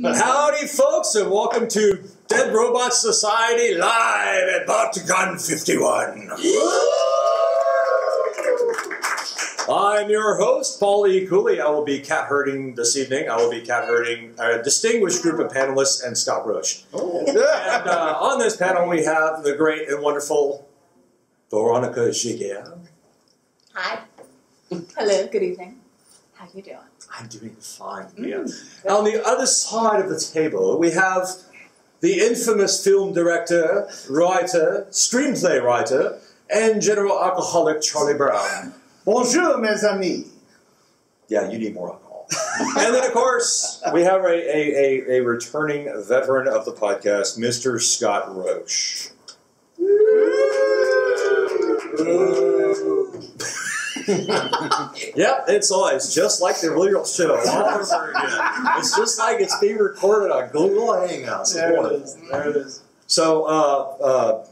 Howdy, folks, and welcome to Dead Robot Society live at Balticon 51. I'm your host, Paul E. Cooley. I will be cat herding this evening. I will be cat herding a distinguished group of panelists and Scott Roche. And uh, on this panel, we have the great and wonderful Veronica Giguere. Hi. Hello. Good evening. How you doing? I'm doing fine. Mm. Yeah. On the other side of the table, we have the infamous film director, writer, screenplay writer, and general alcoholic Charlie Brown. Bonjour, mes amis. Yeah, you need more alcohol. and then, of course, we have a, a, a, a returning veteran of the podcast, Mr. Scott Roche. yep, it's always just like the real show all over again. It's just like it's being recorded on Google Hangouts. There it is. There it is. So, uh, uh,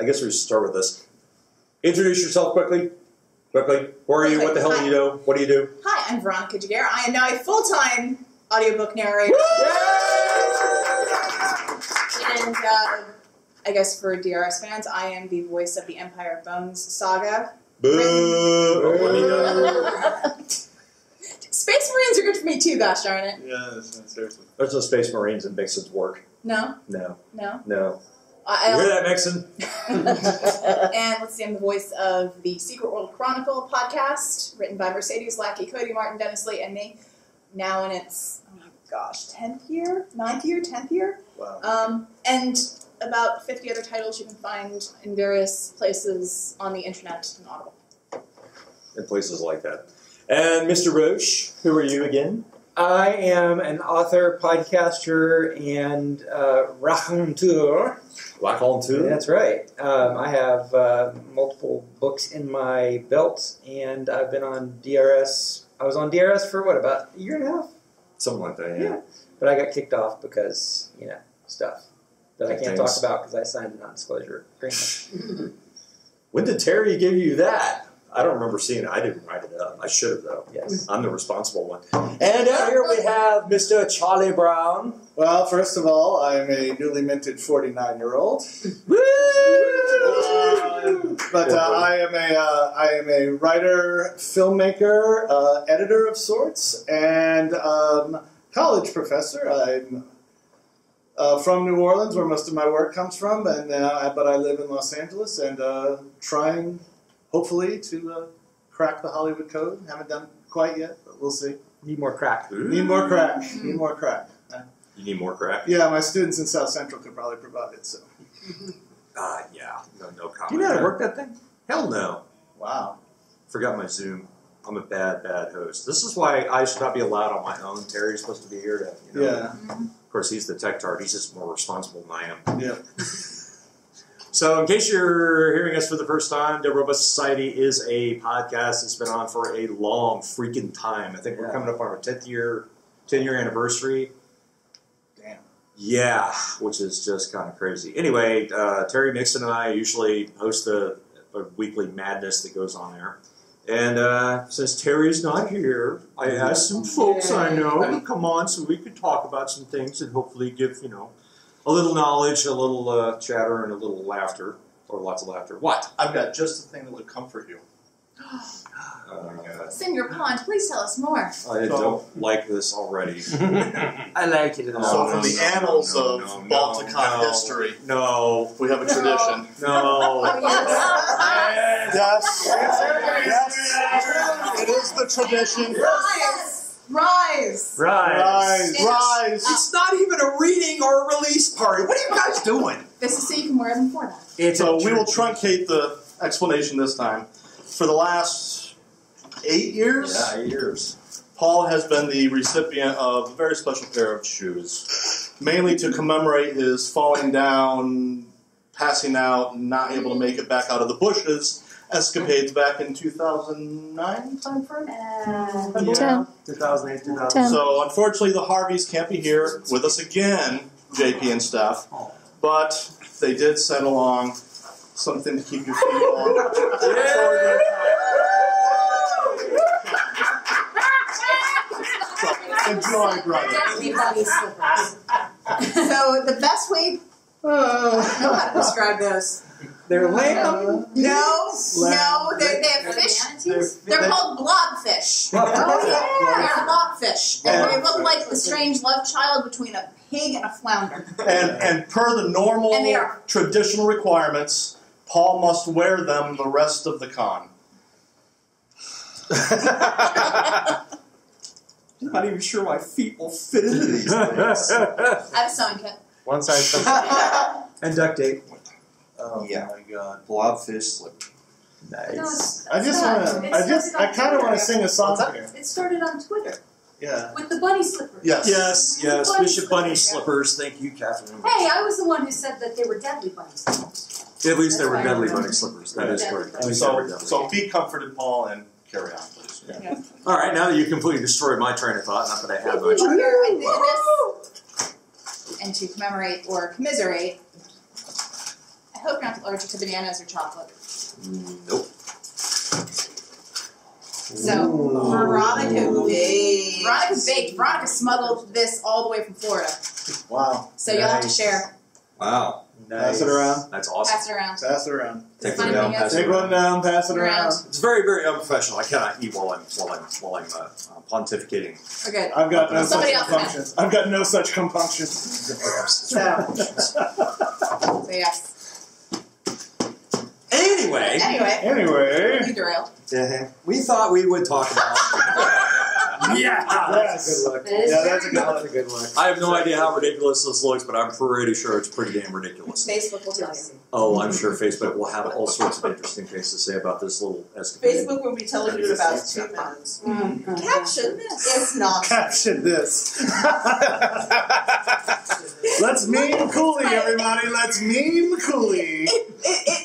I guess we should start with this. Introduce yourself quickly. Quickly. Where are you? What the hell do you do? What do you do? Hi, I'm Veronica Giguere. I am now a full-time audiobook narrator. And uh, I guess for DRS fans, I am the voice of the Empire of Bones saga. Boo! Oh, what do you do? Space Marines are good for me too, gosh darn it. Yes, seriously. There's no Space Marines in Mixon's work. No, No, no. no. I, You hear that, Mixon? and let's see, I'm the voice of the Secret World Chronicle podcast, written by Mercedes Lackey, Cody Martin, Dennis Lee, and me. Now in its, oh my gosh, 10th year? 9th year? 10th year? Wow. Um, and about 50 other titles you can find in various places on the internet and Audible. In places like that. And Mr. Roche, who are you again? I am an author, podcaster, and uh, raconteur. Black on two. That's right. Um, I have uh, multiple books in my belt, and I've been on DRS. I was on DRS for what about a year and a half? Something like that, yeah. But I got kicked off because you know stuff that I can't talk about because I signed a non-disclosure agreement. When did Terry give you that? I don't remember seeing it. I didn't write it up. I should have, though. yes. I'm the responsible one. And out here we have Mr. Charlie Brown. Well, first of all, I'm a newly minted 49 year old. But uh, I am a uh, I am a writer, filmmaker, uh, editor of sorts, and um, college professor. I'm uh, from New Orleans, where most of my work comes from, and uh, but I live in Los Angeles and uh, trying, hopefully, to uh, crack the Hollywood code. Haven't done quite yet, but we'll see. Need more crack. Need more crack. Need more crack. You need more crack? Yeah, my students in South Central could probably provide it. So, Ah, yeah. No, no comment. Do you know how to work that thing? Hell no. wow. Forgot my Zoom. I'm a bad, bad host. This is why I should not be allowed on my own. Terry's supposed to be here to, you know. Yeah, Of course, he's the tech tart. He's just more responsible than I am. yeah. So, in case you're hearing us for the first time, the Robot Society is a podcast that's been on for a long freaking time. I think we're coming up on our 10th year, 10 year anniversary. Damn. Yeah, which is just kind of crazy. Anyway, uh, Terry Mixon and I usually host a, a weekly madness that goes on there. And uh, since Terry's not here, I asked some folks I know to come on so we could talk about some things and hopefully give, you know, a little knowledge, a little uh, chatter, and a little laughter, or lots of laughter. What? I've got just the thing that would comfort you. Oh my god. Senator Pond, please tell us more. I don't like this already. I like it. No, so, from the no, annals no, of no, no, Balticon no. history, No, we have a tradition. no. Oh, yes. Yes, yes, it is the tradition. Rise! Rise! Rise. Rise. It's not even a reading or a release party. What are you guys doing? This is so you can wear them for that. It's So we will tradition. truncate the explanation this time. For the last eight years, Yeah, years. Paul has been the recipient of a very special pair of shoes, mainly to commemorate his falling down, passing out, not able to make it back out of the bushes escapades back in 2009 timeframe. Uh, I believe. Ten. 2008, 2000. Ten. So unfortunately, the Harveys can't be here with us again, JP and staff. But they did send along something to keep your feet warm. So, enjoy, brother. Everybody slippers. So the best way I don't know how to describe those. They're lamb. No, no, they, they have Are they fish. manatees? They're called blobfish. Oh, They're blobfish, and they look like the strange love child between a pig and a flounder. And and per the normal And they are- traditional requirements, Paul must wear them the rest of the con. I'm not even sure my feet will fit into these things. I have a sewing kit. One size fits And duct tape. oh my god, blobfish slip. No, Nice. it's- I just want to. I just. I kind of want to sing a song here. It started on Twitter Yeah. with the bunny slippers. Yes. Yes, yes, Bunny Bishop Bunny slippers. slippers. Thank you, Catherine. Hey, I was the one who said that they were deadly bunny slippers. At least they were deadly bunny slippers. That is Deadly correct. At least they were So so be comforted, Paul, and carry on, please. All right, now that you completely destroyed my train of thought, not that I have much. Here, I did and to commemorate or commiserate, I hope you're not allergic to bananas or chocolate. Nope. So, Veronica baked. Veronica's baked. Veronica smuggled this all the way from Florida. Wow. So you'll have to share. Wow, Pass it around. that's awesome. Pass it around. Pass it around. Take one down, pass is- it Take around. one down. Pass it around. Around. It's very, very unprofessional. I cannot eat while I'm while I'm while I'm uh, uh, pontificating. We're. I've got no Somebody such compunctions. I've got no such compunctions. So, so yes. Anyway, Anyway, Anyway. you derailed. we thought we would talk about. yeah. Yes. Good luck. That is Yeah, that's a good That's a good one. I have no idea how ridiculous this looks, but I'm pretty sure it's pretty damn ridiculous. Facebook will tell you. Oh, I'm sure Facebook will have all sorts of interesting things to say about this little escapade. Facebook will be telling you in about two minutes. Mhm. Caption this. It's not. Caption this. Let's meme Cooley, everybody. Let's meme Cooley.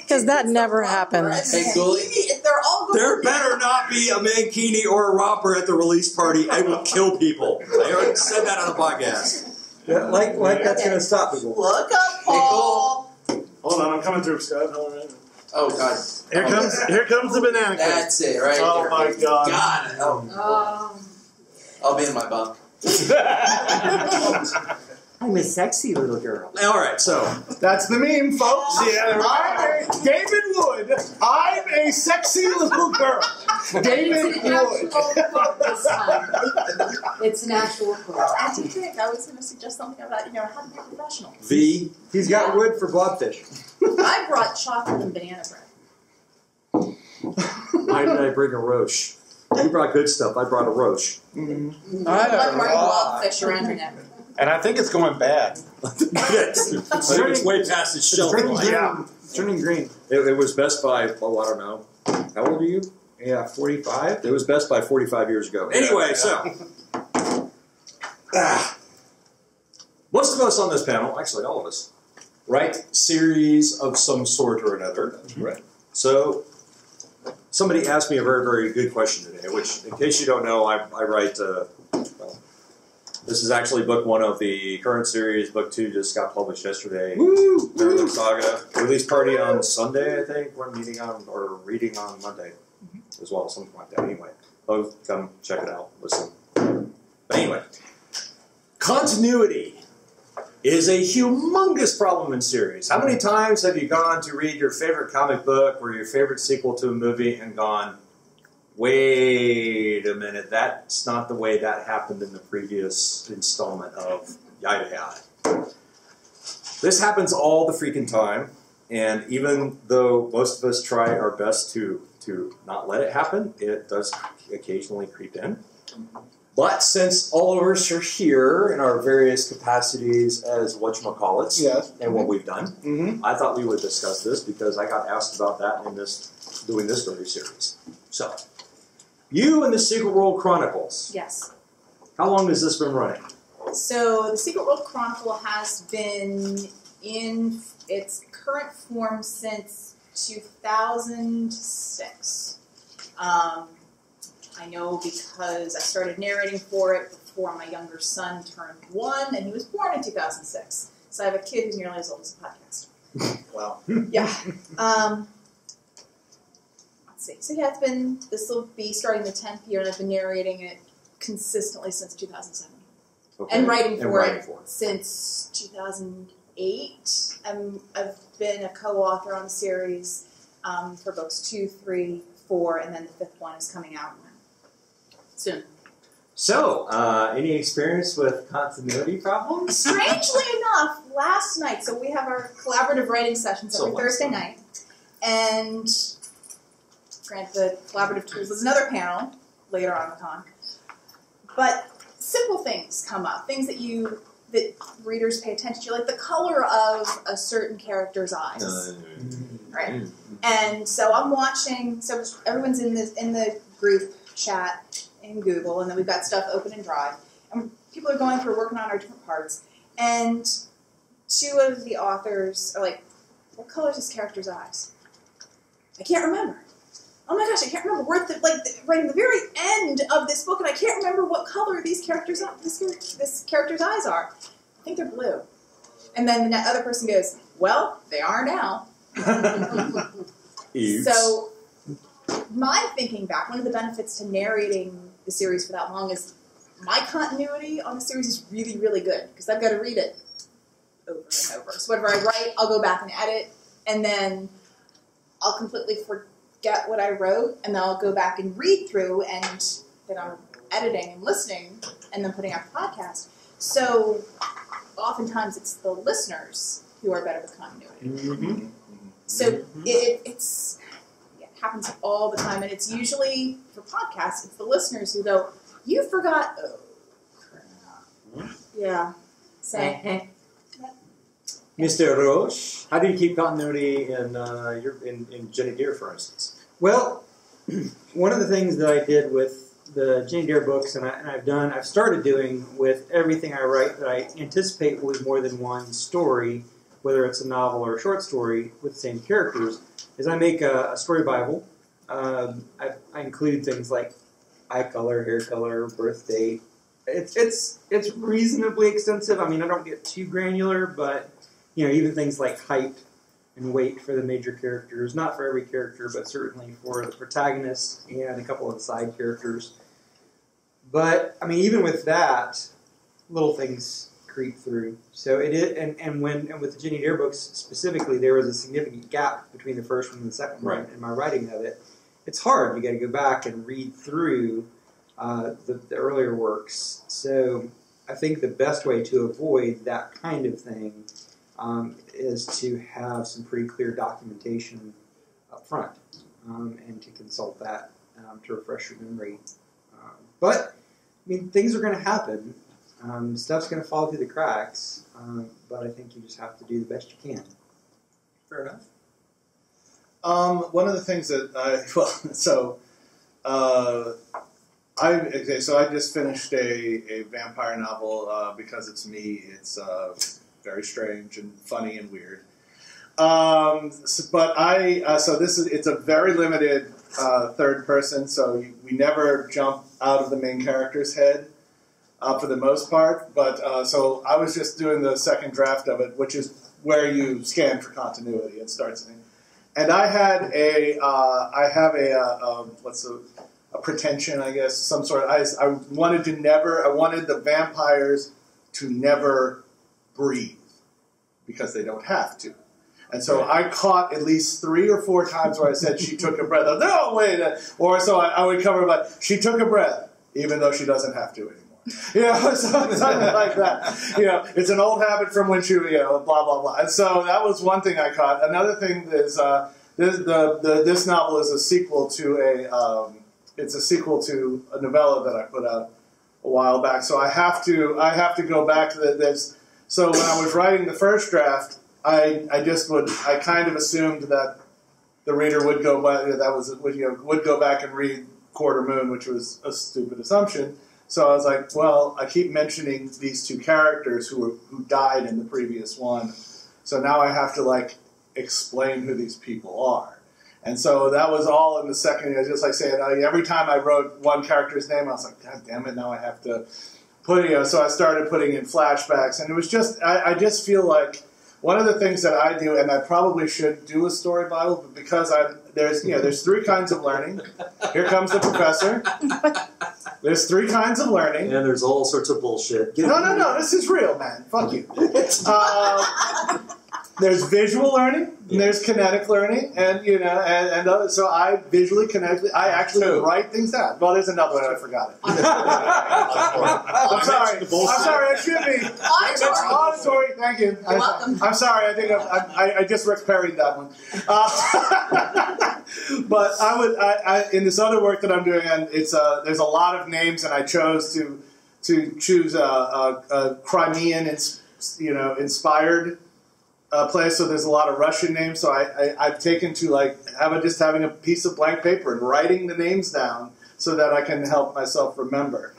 Because that never happens. Hey, Cooley. They're all going There better not be a mankini or a romper at the release party. I will kill people. I already said that on a podcast. Yeah, like, like that's gonna stop people. Look up, Paul. Hold on, I'm coming through, Scott. Hold on. Oh god. Here comes here comes the banana cake. That's it, right Oh there. my god. God. Oh, Um, I'll be in my bunk. I'm a sexy little girl. All right, so That's the meme, folks. Yeah, right. David Wood. I'm a sexy little girl. David it's Wood. quote this time. It's an actual quote. I did think I was going to suggest something about, you know, how to be a professional. V. He's got wood for blobfish. I brought chocolate and banana bread. Why did I bring a Roche? You brought good stuff. I brought a Roche. Mm-hmm. I One have more a raw. blobfish around your neck. And I think it's going bad. it's, I think it's way past its shelf turning life. green. Yeah. It's turning green. It, it was Best Buy. Oh, I don't know. How old are you? Yeah, 45. It was Best Buy 45 years ago. Anyway, so ah, most of us on this panel, actually all of us, write series of some sort or another. Right. So somebody asked me a very, very good question today, which, in case you don't know, I, I write. Uh, well, this is actually book one of the current series. Book two just got published yesterday. Woo! Maryland Saga. Release party on Sunday, I think. We're meeting on or reading on Monday mm-hmm. as well, something like that. Anyway, both come check it out, listen. But anyway, continuity is a humongous problem in series. How many times have you gone to read your favorite comic book or your favorite sequel to a movie and gone, wait a minute, that's not the way that happened in the previous installment of yada yada. This happens all the freaking time, and even though most of us try our best to to not let it happen, it does occasionally creep in. But since all of us are here in our various capacities as whatchamacallits Yes. and what we've done, Mm-hmm. I thought we would discuss this because I got asked about that in this doing this very series. So, you and the Secret World Chronicles. Yes. How long has this been running? So the Secret World Chronicle has been in its current form since 2006. Um, I know because I started narrating for it before my younger son turned one, and he was born in 2006. So I have a kid who's nearly as old as the podcast. Wow. Yeah. Um, see. So yeah, it's been. This will be starting the tenth year, and I've been narrating it consistently since 2007. Okay. and writing And for writing it for it. since 2008. Um, I've been a co-author on the series um, for books two, three, four, and then the fifth one is coming out soon. So, uh, any experience with continuity problems? Strangely enough, last night, so we have our collaborative writing sessions every last Thursday night. night, and grant the collaborative tools is another panel later on the con. But simple things come up, things that you that readers pay attention to, like the color of a certain character's eyes. Uh, Right. And so I'm watching. So everyone's in this in the group chat in Google, and then we've got stuff open in Drive, and people are going through working on our different parts. And two of the authors are like, "What color is this character's eyes?" I can't remember. Oh my gosh, I can't remember. We're at the, like the, right in the very end of this book, and I can't remember what color these characters this this character's eyes are. I think they're blue. And then the other person goes, "Well, they are now." So, my thinking back, one of the benefits to narrating the series for that long is my continuity on the series is really, really good because I've got to read it over and over. So, whatever I write, I'll go back and edit, and then I'll completely forget what I wrote, and then I'll go back and read through, and then I'm editing and listening, and then putting out the podcast. So, oftentimes it's the listeners who are better with continuity. Mhm. So mm-hmm. it, it's it happens all the time, and it's usually for podcasts. It's the listeners who go, "You forgot." Oh, crap. Yeah. Say, Mr. Roche, how do you keep continuity in uh, your in, in Jenny Deere, for instance? Well, one of the things that I did with the Jenny Deere books, and, I, I've done, I've started doing with everything I write that I anticipate will be more than one story, whether it's a novel or a short story with the same characters, is I make a, a story Bible. Um, I, I include things like eye color, hair color, birth date. It's it's it's reasonably extensive. I mean, I don't get too granular, but you know, even things like height and weight for the major characters. Not for every character, but certainly for the protagonist and a couple of the side characters. But I mean, even with that, little things creep through. So it is, and, and when and with the Jenny Deere books specifically, there was a significant gap between the first one and the second one Right. in my writing of it. It's hard. You got to go back and read through uh, the, the earlier works. So I think the best way to avoid that kind of thing um, is to have some pretty clear documentation up front um, and to consult that um, to refresh your memory. Um, but I mean, things are going to happen. Um, stuff's going to fall through the cracks, but I think you just have to do the best you can. Fair enough. Um, one of the things that I well, so uh, I okay, so I just finished a, a vampire novel uh, because it's me. It's uh, very strange and funny and weird. Um, but I uh, so this is it's a very limited uh, third person, so we never jump out of the main character's head uh, for the most part. But uh, so I was just doing the second draft of it, which is where you scan for continuity and start something. And I had a uh, I have a, uh um, what's a, a pretension, I guess, some sort of. I, I wanted to never. I wanted the vampires to never breathe because they don't have to. And so I caught at least three or four times where I said she took a breath. Was, no, wait. uh," Or so I, I would cover it, but she took a breath, even though she doesn't have to anymore. You know, so- something like that. You know, it's an old habit from when she, you know, blah, blah, blah. And so that was one thing I caught. Another thing is uh, this, the, the, this novel is a sequel to a, um, it's a sequel to a novella that I put out a while back. So I have to, I have to go back to the, this. So when I was writing the first draft, I, I just would I kind of assumed that the reader would go back that was would you know would go back and read Quarter Moon, which was a stupid assumption. So I was like, well, I keep mentioning these two characters who were, who died in the previous one, so now I have to like explain who these people are. And so that was all in the second. Just like saying every time I wrote one character's name, I was like, God damn it! Now I have to put you know. So I started putting in flashbacks, and it was just I, I just feel like one of the things that I do, and I probably should do a story Bible, but because I there's you know there's three kinds of learning. Here comes the professor. There's three kinds of learning. And there's all sorts of bullshit. Get No, no, no. This is real, man. Fuck you. Uh, there's visual learning, and there's kinetic learning, and you know, and, and other, so I visually, kinetically, I actually Two. write things down. Well, there's another one I forgot it. I'm sorry. mentioned the bullshit. I'm sorry. It should be. Auditory. auditory. Thank you. I, welcome. I'm sorry. I think I, I, I just Rick Perry'd that one. Uh, but I would, I, I, in this other work that I'm doing, and it's uh, there's a lot of names, and I chose to to choose a, a, a Crimean, you know, inspired uh, place. So there's a lot of Russian names. So I, I I've taken to like have a, just having a piece of blank paper and writing the names down so that I can help myself remember.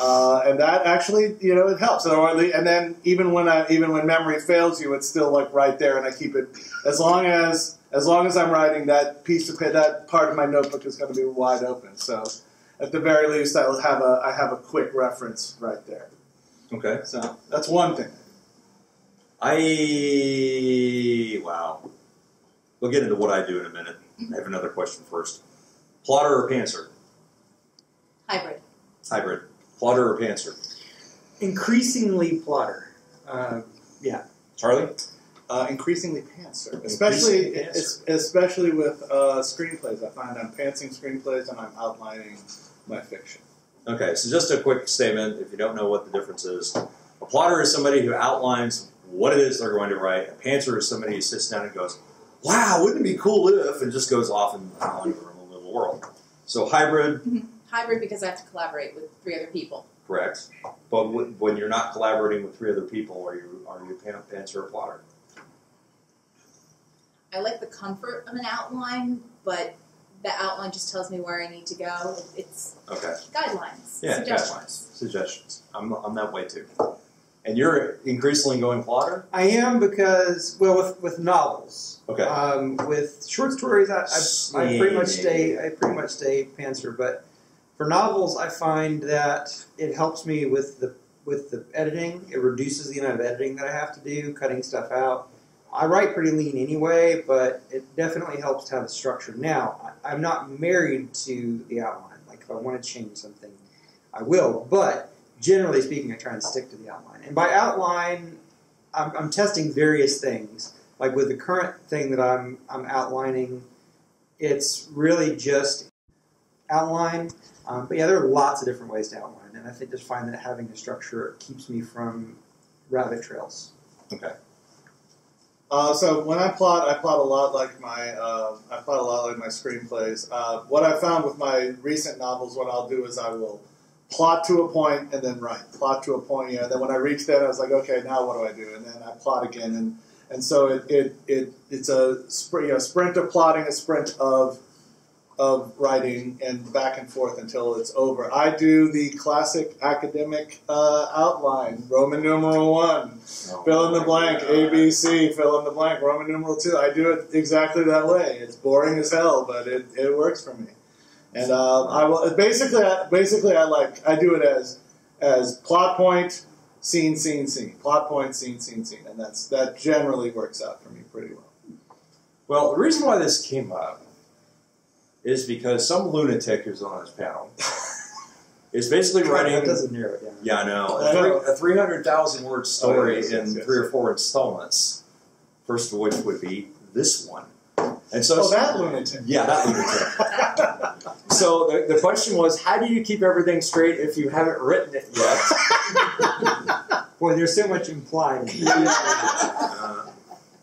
Uh, and that actually, you know, it helps. Or at least- And then even when I, even when memory fails you, it's still like right there, and I keep it as long as as long as I'm writing that piece of that part of my notebook is going to be wide open. So at the very least, I will have a I have a quick reference right there. Okay. So that's one thing. I wow. We'll get into what I do in a minute. I have another question first. Plotter or pantser? Hybrid. Hybrid. Plotter or pantser? Increasingly plotter. Uh, yeah. Charlie? Uh, increasingly pantser, especially Increasingly pantser. especially with uh, screenplays. I find I'm pantsing screenplays and I'm outlining my fiction. Okay, so just a quick statement if you don't know what the difference is. A plotter is somebody who outlines what it is they're going to write. A pantser is somebody who sits down and goes, Wow, wouldn't it be cool if, and just goes off and on their own little world. So hybrid, mm-hmm. Hybrid because I have to collaborate with three other people. correct. But when you're not collaborating with three other people, are you are you a pantser or plotter? I like the comfort of an outline, but the outline just tells me where I need to go. It's Okay. guidelines, Yeah, suggestions. guidelines, suggestions. I'm, I'm that way too. And you're increasingly going plotter? I am because well with with novels. Okay. Um, with short stories, I, I, I pretty much stay I pretty much stay pantser. But for novels, I find that it helps me with the with the editing. It reduces the amount of editing that I have to do, cutting stuff out. I write pretty lean anyway, but it definitely helps to have a structure. Now, I, I'm not married to the outline. Like if I want to change something, I will. But generally speaking, I try and stick to the outline. And by outline, I'm, I'm testing various things. Like with the current thing that I'm I'm outlining, it's really just outline. Um, but yeah, there are lots of different ways to outline, and I think just find that having a structure keeps me from rabbit trails. Okay. Uh, so when I plot, I plot a lot like my uh, I plot a lot like my screenplays. Uh, what I found with my recent novels, what I'll do is I will plot to a point and then write. Plot to a point, yeah. Then when I reach that, I was like, okay, now what do I do? And then I plot again, and and so it it, it it's a sprint, you know, sprint of plotting, a sprint of of writing, and back and forth until it's over. I do the classic academic uh, outline, Roman numeral one. Fill in the blank, ABC, fill in the blank, Roman numeral two. I do it exactly that way. It's boring as hell, but it, it works for me. And uh, I will basically, I- basically, I like I do it as as plot point, scene, scene, scene, plot point, scene, scene, scene, and that's that generally works out for me pretty well. Well, the reason why this came up is because some lunatic who's on this panel is basically writing. that doesn't narrow it down. Yeah, I know. I know. A, three hundred thousand word story yes, yes, in yes, three or four installments. First of which would be this one. And so, Oh, that lunatic. yeah, that lunatic. so the, the question was, how do you keep everything straight if you haven't written it yet? Boy, there's so much implied. Uh,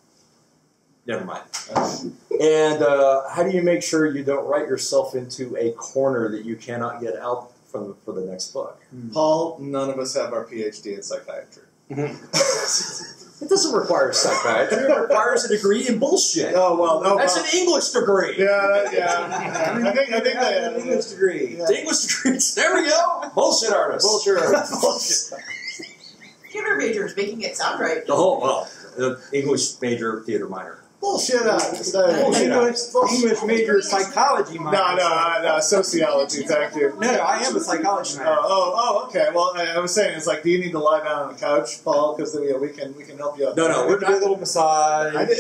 never mind. And uh, how do you make sure you don't write yourself into a corner that you cannot get out from for the next book? Paul, none of us have our PhD in psychiatry. It doesn't require psychiatry. It requires a degree in bullshit. Oh well, oh, That's well. an English degree. yeah, yeah. I think I think I have that an English degree. Yeah. The English degree. There we go. Bullshit artist. Bullshit. artist. Bullshit. Theater majors making it sound right. The whole well, uh, English major, theater minor. Bullshit out. Bullshit. English, English major psychology minor. No, no, uh, no, sociology. Thank you. No, no, I am a psychology Oh, minor. oh, oh, okay. Well, I, I was saying, it's like, do you need to lie down on the couch, Paul? Because yeah, we can we can help you out. No, no, We're do a little massage. I did.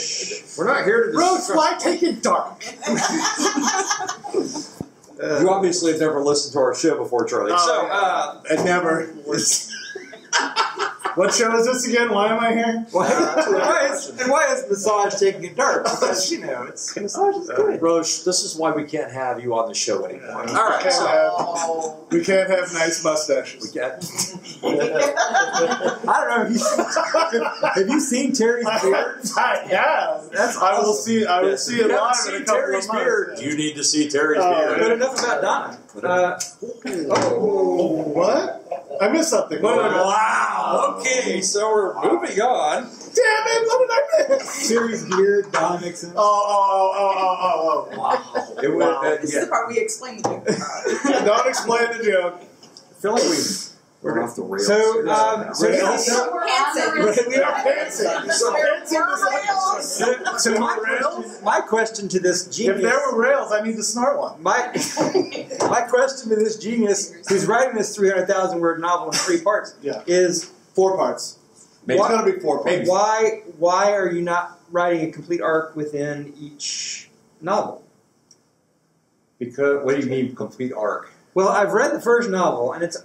We're not here to Roche, why take it dark? Uh, You obviously have never listened to our show before, Charlie. Oh, so, uh, I never. what show is this again? Why am I here? Why, why is, and why is massage taking it dark? Because you know, it's massage is good. Roche, this is why we can't have you on the show anymore. All right, Can't so have, we can't have nice mustaches. we get. I don't know. Have you seen, have you seen Terry's beard? I have. That's I will see. I will Yes, see if it you haven't live seen in a couple Terry's of months. beard, you need to see Terry's Oh, beard. But enough about Donna. Uh, Oh, what? I missed something. What did I? Wow. Okay, so we're moving on. Damn it! What did I miss? Terry's beard, Donna Mixon. Oh, oh, oh, oh, oh, Wow. It was, Wow. uh, This yeah. is the part we explain the joke. oh. Don't explain the joke. I feel like we. We're off the rails. So, um, so, Rails? so, We're Hanson. on the. We are pantsing. So pantsing this episode. so, so my question, my question to this genius. If there were rails, I need to snort one. My my question to this genius who's writing this 300,000 word novel in three parts Yeah. is Four parts. Maybe- It's going to be four parts. why why are you not writing a complete arc within each novel? Because what do you mean complete arc? Well, I've read the first novel and it's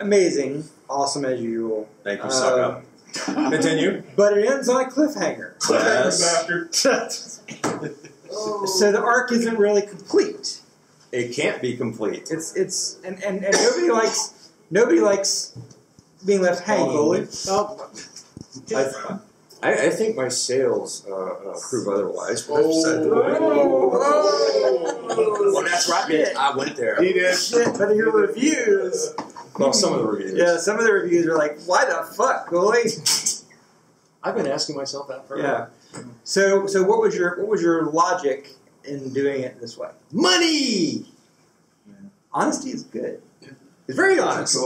amazing, awesome as usual, Thank you, Uh, suck up. Continue. but it ends on a cliffhanger. Yes. So the arc isn't really complete. It can't be complete. It's it's and, and, and nobody likes nobody likes being left hanging. Oh, I, I, I think my sales uh, uh, prove otherwise. But I've Oh. said Oh. well, that's right. I went there. He did. Shit, but your reviews. Well, hmm. some of the reviews. Yeah, some of the reviews are like, "Why the fuck, Cooley?" I've been asking myself that for Yeah. So, so what was your what was your logic in doing it this way? Money. Honesty is good. It's very honest.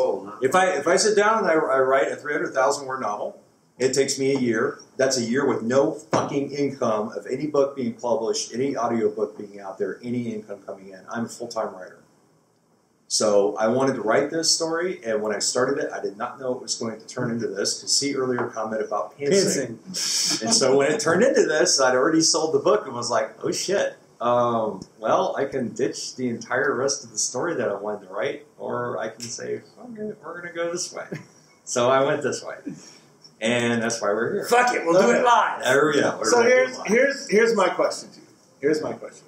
If I if I sit down and I, I write a three hundred thousand word novel, it takes me a year. That's a year with no fucking income of any book being published, any audiobook being out there, any income coming in. I'm a full time writer. So I wanted to write this story, and when I started it, I did not know it was going to turn into this. To see earlier comment about pantsing. Pinsing. And so when it turned into this, I'd already sold the book and was like, oh shit. Um, well, I can ditch the entire rest of the story that I wanted to write, or I can say, okay, we're going to go this way. So I went this way. And that's why we're here. Fuck it, we'll do it live. There we go. We're So here's here's here's my question to you. Here's my question.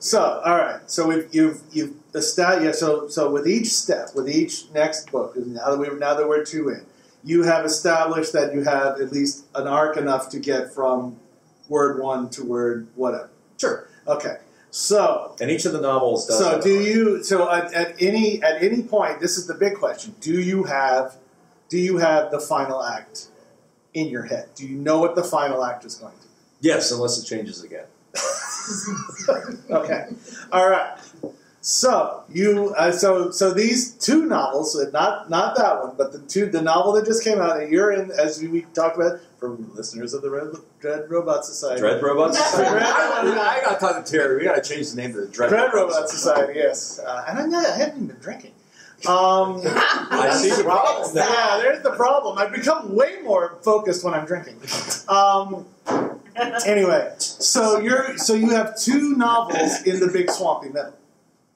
So all right. So we've you've you've established. Yeah. So so with each step, with each next book, now that we now that we're two in, you have established that you have at least an arc enough to get from word one to word whatever. Sure. Okay. So And each of the novels does. so do you so at, at any at any point this is the big question do you have do you have the final act in your head do you know what the final act is going to be Yes, unless it changes again. okay. All right. So you, uh, so so these two novels, uh, not not that one, but the two, the novel that just came out, that you're in, as we, we talked about for listeners of the Red, Dread Robot Society. Dread Robot Society. Dread- I, I got to talk to Terry. We got to change the name to the Dread, Dread Robot Society, yes. Uh, and I'm not, I haven't even been drinking. Um, I see the problem now. yeah, there's the problem. I've become way more focused when I'm drinking. Um, anyway, so you're so you have two novels in the big swampy middle.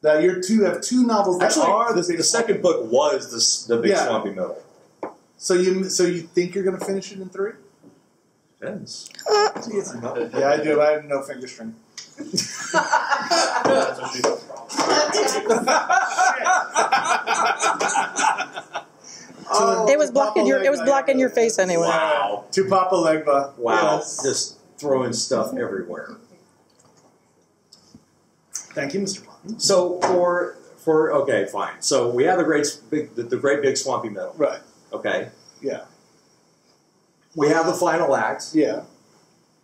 That you're two have two novels that Actually, are the, the big the second book was the, the Big Yeah. Swampy Middle. So you so you think you're going to finish it in three? Depends. Uh, yeah, I do. I have no finger string. It was blocking your it was blocking your face anyway. Wow. To Papa Legba. Wow. Yes. Just throwing stuff everywhere. Thank you, Mr. Bond. So for for okay, fine. So we have the great big the, the great big swampy middle. Right. Okay. Yeah. We have the final act. Yeah.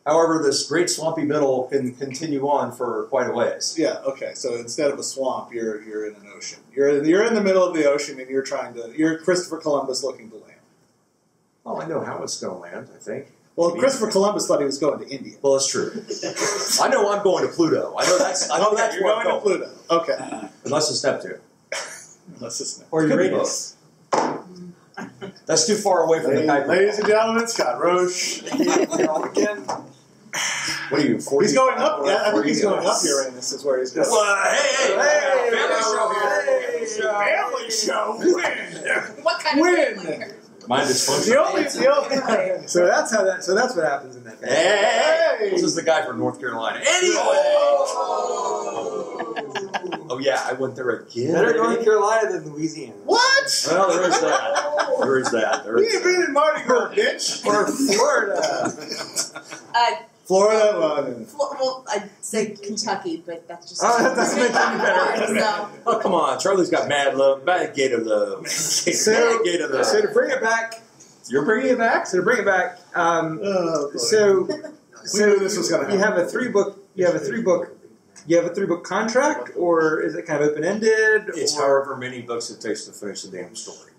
However, this great swampy middle can continue on for quite a ways. Yeah. Okay. So instead of a swamp, you're you're in an ocean. You're in, you're in the middle of the ocean, and you're trying to. You're Christopher Columbus looking to land. Oh, I know how it's going to land. I think. Well, Christopher Columbus thought he was going to India. Well, that's true. I know I'm going to Pluto. I know that's. I know Oh, that's you're where I'm going to Pluto. Okay. Unless it's Neptune. Unless it's Or Uranus. That's too far away from the Ladies, Kuiper. ladies and gentlemen, Scott Roche. again. What are you? 40? He's going up. Yeah, I think he's going up. Uranus is where he's going. Well, hey, hey, Hey, family show here. Family show. Win. What kind of Win. Family? Mine dysfunction. The only, the only. So that's how that. So that's what happens in that. Hey, hey, hey, Hey. This is the guy from North Carolina. Anyway. Oh yeah, I went there again. Better. North Carolina than Louisiana. What? Well, there is that. There is that. There We is ain't that. been in Mardi Gras, bitch. Or Florida. Uh, Florida. Well, then. Flo- well, I'd say Kentucky, but that's just. Oh, that doesn't make any better. So, Oh come on, Charlie's got mad love, mad gator love, mad gator love. so to bring it back, You're bringing it back. so to bring it back, um, Oh, boy. so we knew this was going to you have a three book. You have a three book. You have a three book contract, or is it kind of open ended? It's however many books it takes to finish the damn story.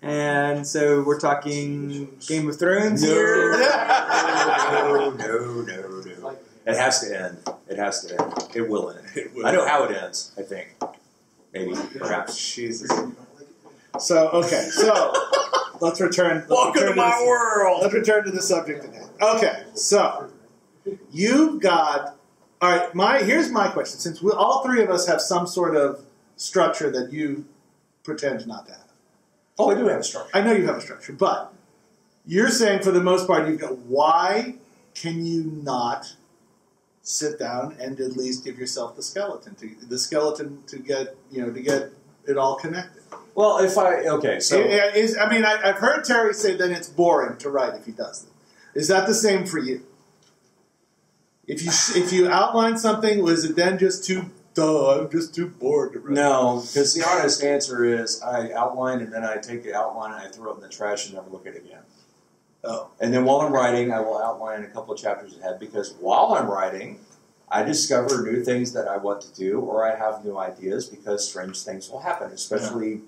And so we're talking Game of Thrones No. here. no, no, no, no. It has to end. It has to end. It will end. I know how it ends. I think, maybe, perhaps. Jesus. So okay, so let's return. Let's Welcome return to my this- world. Let's return to the subject at hand. Okay, so you've got. All right, my here's my question. Since we, all three of us have some sort of structure that you pretend not to have, Oh, I do have a structure. I know you have a structure, but you're saying for the most part you've got. Why can you not sit down and at least give yourself the skeleton to the skeleton to get you know to get it all connected? Well, if I okay, so It- is, I mean, I, I've heard Terry say that it's boring to write if he does it. Is that the same for you? If you if you outline something, was it then just too? Duh, I'm just too bored to write. no, because the honest answer is I outline and then I take the outline and I throw it in the trash and never look at it again. Oh, And then while I'm writing, I will outline a couple of chapters ahead because while I'm writing, I discover new things that I want to do or I have new ideas because strange things will happen, especially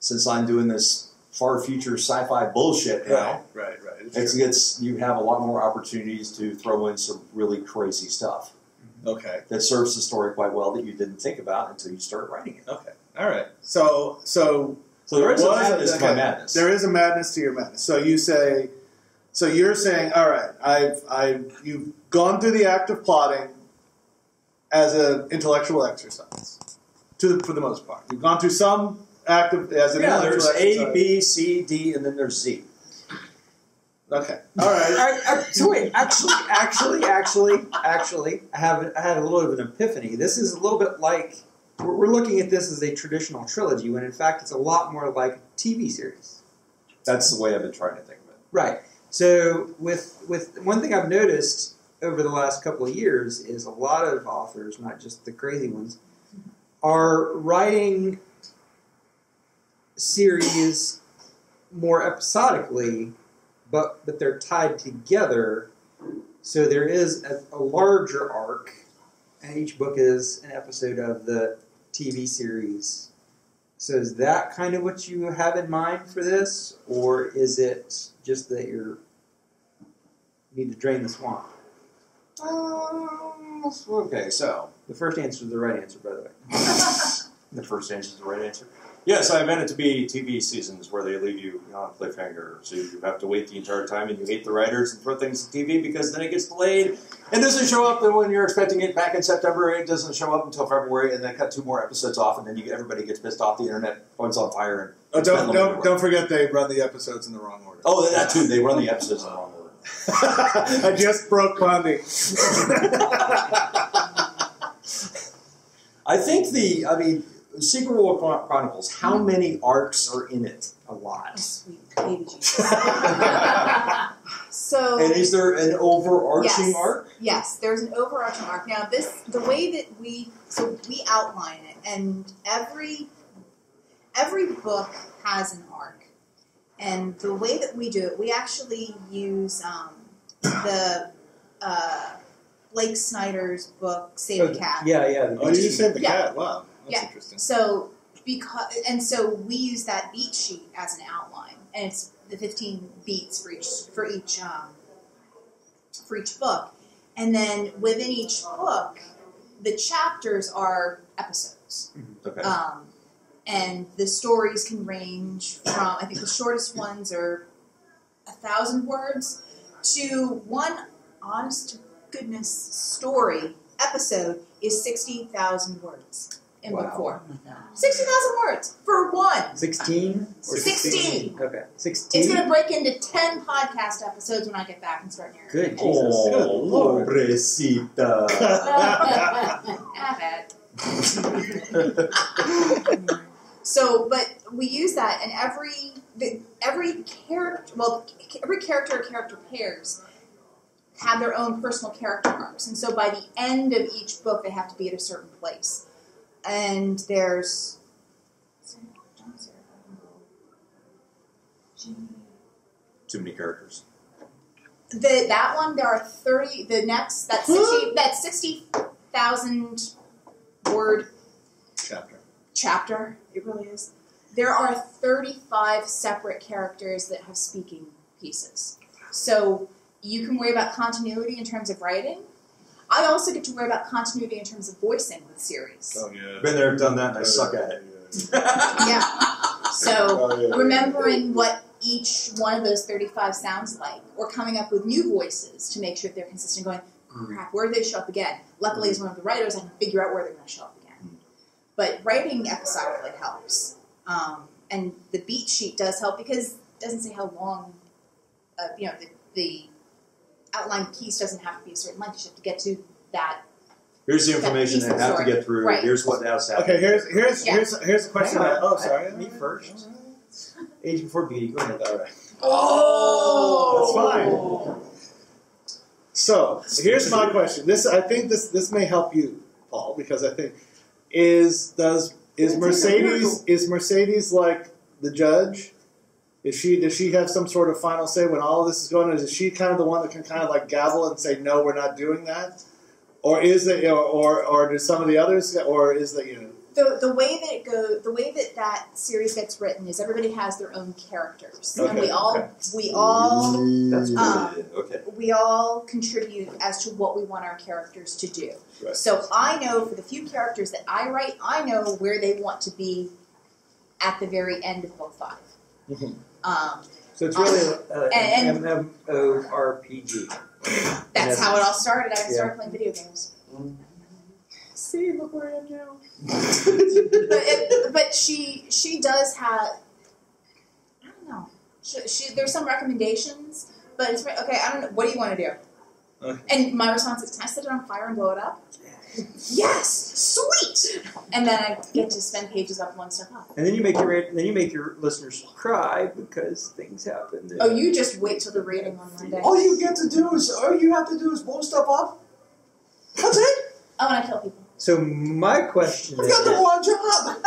since I'm doing this far future sci-fi bullshit now. right, right, right. It's It's, it's you have a lot more opportunities to throw in some really crazy stuff okay, that serves the story quite well that you didn't think about until you start writing it. okay, all right. So, so So there is a was- madness to my madness. There is a madness to your madness. So you say, so you're saying, all right, I've, I've, you've gone through the act of plotting as an intellectual exercise, to the, for the most part. You've gone through some act of as an yeah, intellectual there's A, exercise. B, C, D, and then there's Z. Okay, all right. I, I, so wait, actually, actually, actually, actually, I have I had a little bit of an epiphany. This is a little bit like we're, we're looking at this as a traditional trilogy, when in fact it's a lot more like a TV series. That's the way I've been trying to think of it. Right. So with with one thing I've noticed over the last couple of years is a lot of authors, not just the crazy ones, are writing series more episodically, but but they're tied together. So there is a, a larger arc, and each book is an episode of the TV series. So is that kind of what you have in mind for this, or is it just that you're you need to drain the swamp? Um, okay, so The first answer is the right answer, by the way. the first answer is the right answer. Yes, I meant it to be TV seasons where they leave you on a cliffhanger, so you have to wait the entire time, and you hate the writers and throw things to TV because then it gets delayed and doesn't show up. And when you're expecting it back in September, it doesn't show up until February, and then cut two more episodes off, and then you, everybody gets pissed off. The internet phone's on fire. And Oh, don't don't don't forget they run the episodes in the wrong order. Oh, that too. They run the episodes in the wrong order. I just broke Pondy. I think the, I mean, Secret World Chron- Chronicles. How many arcs are in it? A lot. Sweet baby Jesus. so And is there an overarching Yes. arc? Yes, there's an overarching arc. Now, this the way that we so we outline it, and every every book has an arc, and the way that we do it, we actually use um, the uh, Blake Snyder's book "Save the Cat." Yeah, yeah. Oh, you just saved the Yeah. cat. Wow, that's Yeah. interesting. So because and so we use that beat sheet as an outline, and it's the 15 beats for each for each um, for each book, and then within each book, the chapters are episodes, Okay. um, and the stories can range from I think the shortest ones are a thousand words to one honest to goodness story episode is sixty thousand words in book four. Sixty thousand words for one. 16? Or 16. Okay. 16? It's gonna break into ten podcast episodes when I get back and start narrating. Good Jesus. Oh, Lord. pobrecita. Not. So, but we use that, and every the, every character, well, every character or character pairs have their own personal character arcs, and so by the end of each book, they have to be at a certain place. And there's Too many characters. the that one. There are thirty. The next that sixty that sixty thousand word Chapter. chapter. It really is. There are 35 separate characters that have speaking pieces. So you can worry about continuity in terms of writing. I also get to worry about continuity in terms of voicing with series. Oh yeah. Been there, done that, and I suck at it. Yeah. So Oh, yeah. remembering what each one of those 35 sounds like, or coming up with new voices to make sure that they're consistent, going, crap, where do they show up again? Luckily, as one of the writers, I can figure out where they're going to show up again. But writing episodically helps. Um, and the beat sheet does help because it doesn't say how long, uh, you know, the, the outline piece doesn't have to be a certain length. You just have to get to that. Here's the information piece they have to get through. Right. Here's what has happened. Okay, here's here's Yeah. here's here's a question. Hang I, on. oh, I- sorry. me first. Age before beauty. Go ahead. All right. Oh! That's fine. So here's my question. This I think this this may help you, Paul, because I think is does is Mercedes is Mercedes like the judge? Is she does she have some sort of final say when all of this is going on? Is she kind of the one that can kind of like gavel and say no, we're not doing that? Or is it, or, or, or do some of the others, or is that you know? the the way that it goes, the way that that series gets written is everybody has their own characters, and we all okay. we all That's what Um. Okay. we all contribute as to what we want our characters to do. Right. So I know for the few characters that I write, I know where they want to be at the very end of book 5 Mhm. Um, So it's really uh, an MMORPG. that's how it all started. I Yeah. started playing video games. See, look where I am now. But, it, but she she does have I don't know. She, she there's some recommendations, but it's okay. I don't know. What do you want to do? Okay. And my response is, can I set it on fire and blow it up? Yes, sweet. And then I get to spend pages up one step up. And then you make your then you make your listeners cry because things happen. Oh, you just wait till the reading on Monday. All you get to do is, all you have to do is blow stuff up. That's it. Oh, and I kill people. So my question I've is, got the one job.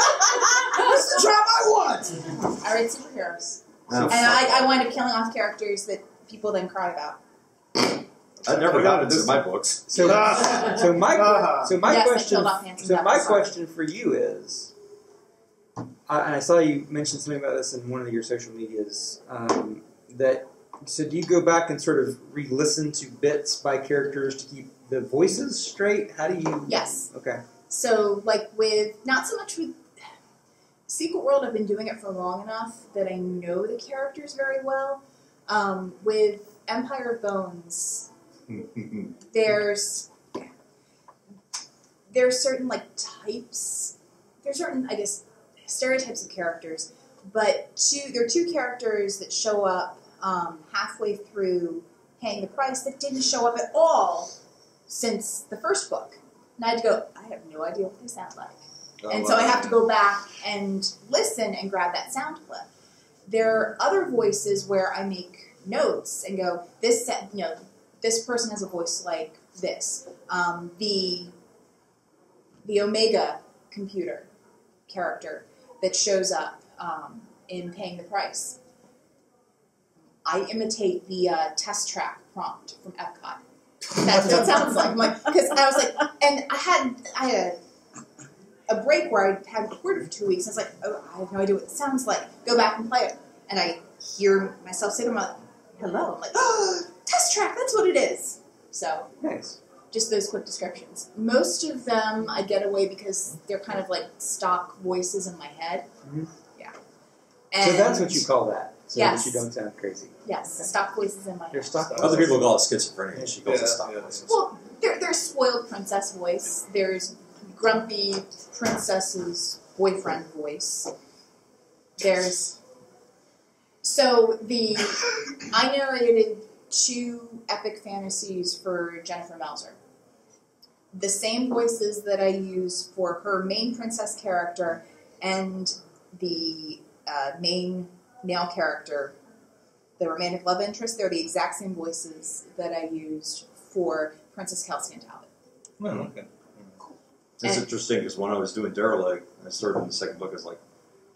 That's the job I want. I read superheroes, Oh, and I, I wind up killing off characters that people then cry about. That never I got happens this- in my books. so so my Ah. so my yes, question killed off Nancy so my sorry. question for you is, I and I saw you mention something about this in one of your social medias. Um, that so do you go back and sort of re-listen to bits by characters to keep the voices straight? How do you? Yes. Okay. So, like with not so much with Secret World, I've been doing it for long enough that I know the characters very well. Um, with Empire of Bones, there's there's certain like types. There's certain, I guess, stereotypes of characters, but two there are two characters that show up um, halfway through paying the price that didn't show up at all since the first book. And I had to go, I have no idea what they sound like. Oh, and so I have to go back and listen and grab that sound clip. There are other voices where I make notes and go, this, you know, this person has a voice like this. Um, the the Omega computer character that shows up um, in paying the price. I imitate the uh, test track prompt from Epcot. That's what it sounds like. Like, because I was like, and I had I had a, break where I hadn't recorded for two weeks. I was like, oh, I have no idea what it sounds like. Go back and play it, and I hear myself say to myself, "Hello." I'm like, oh, test track. That's what it is. So Nice. just those quick descriptions. Most of them I get away because they're kind of like stock voices in my head. Mhm. Yeah. So that's what you call that. so Yes. that you don't sound crazy. Yes, stock voices in my Your head. stock. Other people call it schizophrenia. She calls Yeah, it stock yeah. voices. Well, there, there's spoiled princess voice. There's grumpy princess's boyfriend voice. There's so the I narrated two epic fantasies for Jennifer Mauser. The same voices that I use for her main princess character and the uh, main male character, the romantic love interest, they're the exact same voices that I used for Princess Kelsey and Talbot. Oh, okay. It's And- interesting because when I was doing Derelict, I started in the second book. I was like,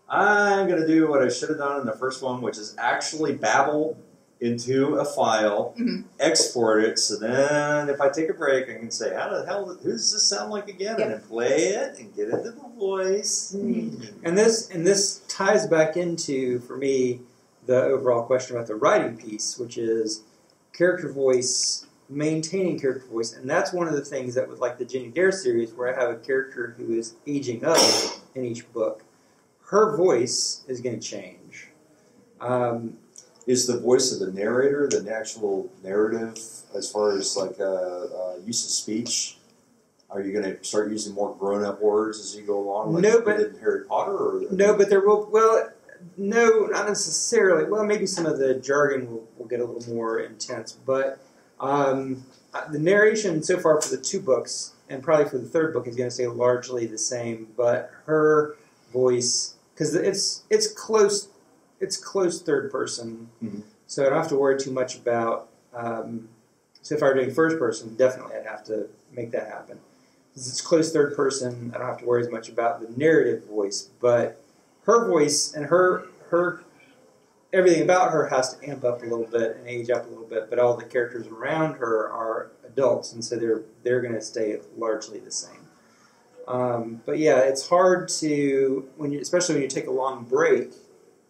I'm going to do what I should have done in the first one, which is actually babble into a file, Mhm. export it, so then if I take a break, I can say, how the hell, who does this sound like again? And then play it and get into the voice. And this and this ties back into for me the overall question about the writing piece, which is character voice, maintaining character voice, and that's one of the things that with like the Jenny Dare series, where I have a character who is aging up in each book, her voice is going to change. Um, Is the voice of the narrator the actual narrative as far as like uh, uh, use of speech? Are you going to start using more grown-up words as you go along, like No, but- in Harry Potter? Or No, but there will. Well, no, not necessarily. Well, maybe some of the jargon will, will get a little more intense, but um, uh, the narration so far for the two books, and probably for the third book, is going to stay largely the same. But her voice, because it's it's close, it's close third person, Mhm. so I don't have to worry too much about. Um, so if I were doing first person, definitely I'd have to make that happen. Since it's close third person, I don't have to worry as much about the narrative voice, but her voice and her her everything about her has to amp up a little bit and age up a little bit, but all the characters around her are adults, and so they're they're going to stay largely the same. Um, but yeah, it's hard to when you, especially when you take a long break.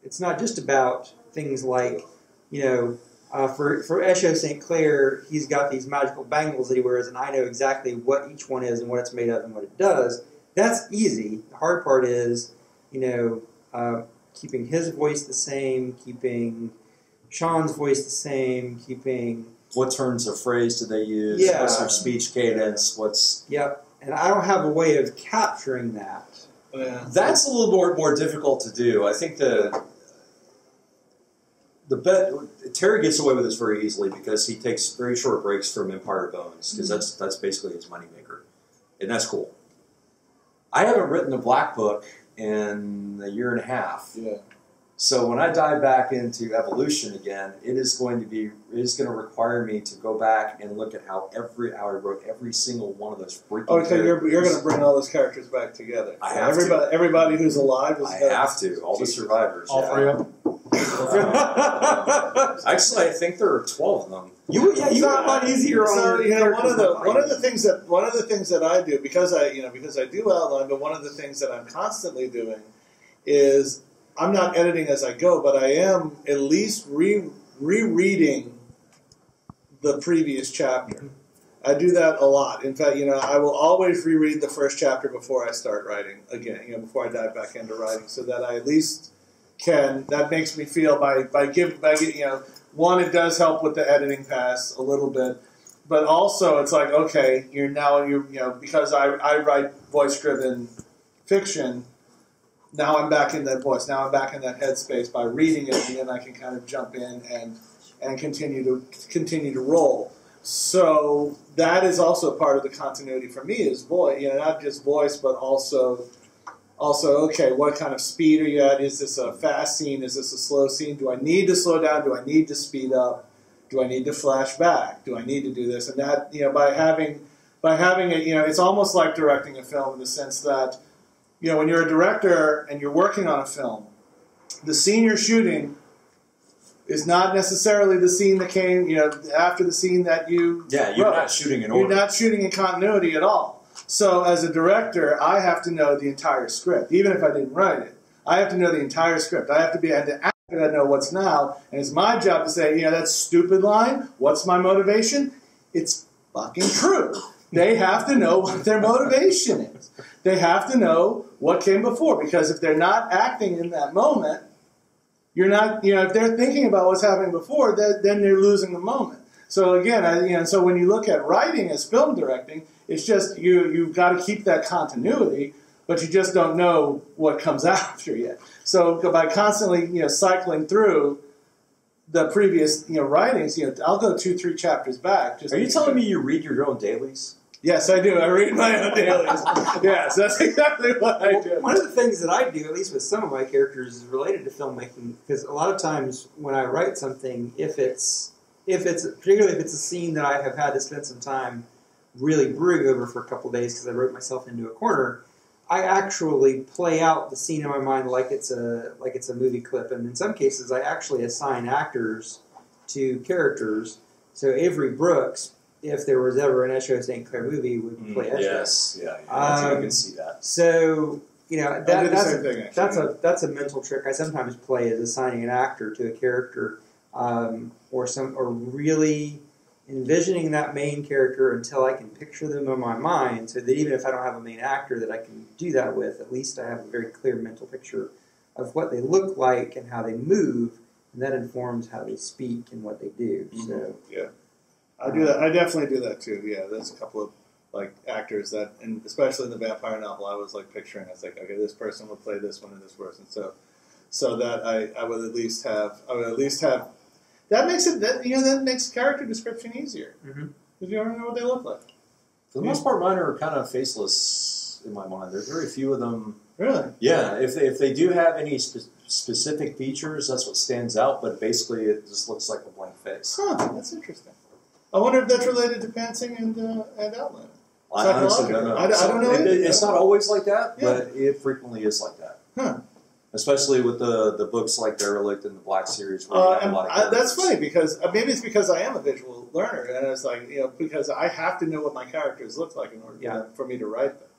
It's not just about things like, you know, uh, for for Esho St. Clair, he's got these magical bangles that he wears, and I know exactly what each one is and what it's made of and what it does. That's easy. The hard part is, you know, uh, keeping his voice the same, keeping Sean's voice the same, keeping what turns of phrase do they use? Yeah. What's their speech cadence? What's yep. And I don't have a way of capturing that. Yeah. That's a little more more difficult to do. I think the the bet Terry gets away with this very easily because he takes very short breaks from Empire Bones because mm-hmm. that's that's basically his moneymaker, and that's cool. I haven't written a black book in a year and a half, Yeah. so when I dive back into evolution again, it is going to be it is going to require me to go back and look at how every how I wrote every single one of those freaking. Oh, so you're, you're going to bring all those characters back together. I So have to. everybody, everybody who's alive is I gonna- have to. All the survivors. All yeah. three of them. Actually, I think there are twelve of them. You yeah, you got a lot easier on So you know, one of the one of the things that one of the things that I do because I you know because I do outline, but one of the things that I'm constantly doing is I'm not editing as I go, but I am at least re rereading the previous chapter. I do that a lot. In fact, you know, I will always reread the first chapter before I start writing again. You know, before I dive back into writing, so that I at least can. That makes me feel by by give by you know one it does help with the editing pass a little bit, but also it's like okay, you're now you you know because I I write voice driven fiction. Now I'm back in that voice. Now I'm back in that headspace by reading it, and then I can kind of jump in and and continue to continue to roll. So that is also part of the continuity for me is voice, you know, not just voice, but also also okay, what kind of speed are you at? Is this a fast scene? Is this a slow scene? Do I need to slow down? Do I need to speed up? Do I need to flash back? Do I need to do this? And that you know, by having by having it, you know, it's almost like directing a film in the sense that you know, when you're a director and you're working on a film, the scene you're shooting is not necessarily the scene that came, you know, after the scene that you Yeah, you're wrote. not shooting in You're not shooting in continuity at all. So as a director, I have to know the entire script, even if I didn't write it. I have to know the entire script. I have to be and the actor I know what's now, and it's my job to say, you know, that stupid line. What's my motivation? It's fucking true. They have to know what their motivation is. They have to know what came before, because if they're not acting in that moment, you're not, you know, if they're thinking about what's happening before, then, then they're losing the moment. So again, I, you know, so when you look at writing as film directing, it's just you you've got to keep that continuity, but you just don't know what comes after yet. So by constantly, you know, cycling through the previous, you know, writings, you know, I'll go two, three chapters back. Just Are you telling me you read your own dailies? Yes, I do. I read my own dailies. yes, that's exactly what I do. One of the things that I do, at least with some of my characters, is related to filmmaking. Because a lot of times when I write something, if it's if it's particularly if it's a scene that I have had to spend some time really brewing over for a couple of days because I wrote myself into a corner, I actually play out the scene in my mind like it's a like it's a movie clip, and in some cases, I actually assign actors to characters. So Avery Brooks, if there was ever an Esho St. Clair movie, would play Esho. Yes, yeah, yeah. I think I Um, can see that. So you know that, that's a, thing. That's a that's a mental trick I sometimes play is assigning an actor to a character, um, or some or really envisioning that main character until I can picture them in my mind, so that even if I don't have a main actor that I can do that with, at least I have a very clear mental picture of what they look like and how they move, and that informs how they speak and what they do. Mm-hmm. So yeah, I do that. I definitely do that too. Yeah, there's a couple of like actors that, and especially in the vampire novel, I was like picturing. I was like, okay, this person would play this one and this person. So, so that I, I would at least have, I would at least have. That makes it that you know that makes character description easier Mhm. because you already know what they look like. For the most part, mine are kind of faceless in my mind. There's very few of them. Really? Yeah, if they, if they do have any spe- specific features, that's what stands out. But basically, it just looks like a blank face. Huh? That's interesting. I wonder if that's related to pantsing and uh, and outline. I honestly don't know. I don't- I don't know It- it's not always like that, Yeah. but it frequently is like that. Huh. Especially with the, the books like Derelict and the Black Series, where Uh, have and a lot of I, that's funny because uh, maybe it's because I am a visual learner, and it's like you know because I have to know what my characters look like in order for, Yeah. them- for me to write them.